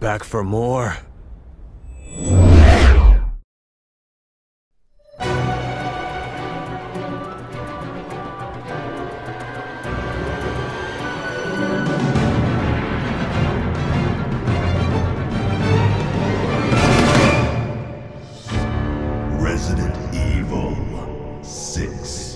Back for more? Resident Evil 6.